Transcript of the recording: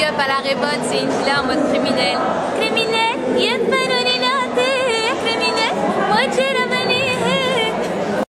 big up à la Rébonne, c'est une villa en mode criminel.